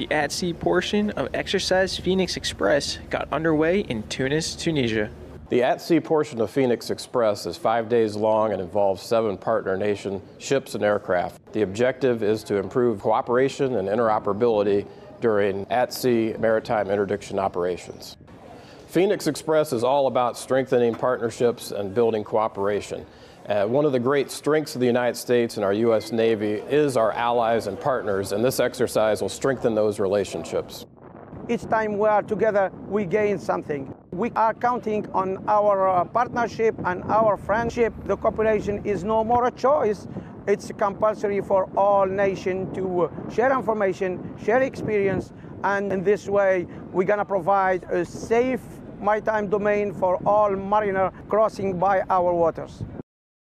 the at sea portion of Exercise Phoenix Express got underway in Tunis, Tunisia. The at sea portion of Phoenix Express is five days long and involves seven partner nation ships and aircraft. The objective is to improve cooperation and interoperability during at sea maritime interdiction operations. Phoenix Express is all about strengthening partnerships and building cooperation. Uh, one of the great strengths of the United States and our U.S. Navy is our allies and partners, and this exercise will strengthen those relationships. Each time we are together, we gain something. We are counting on our uh, partnership and our friendship. The cooperation is no more a choice. It's compulsory for all nations to share information, share experience, and in this way, we're going to provide a safe maritime domain for all mariner crossing by our waters.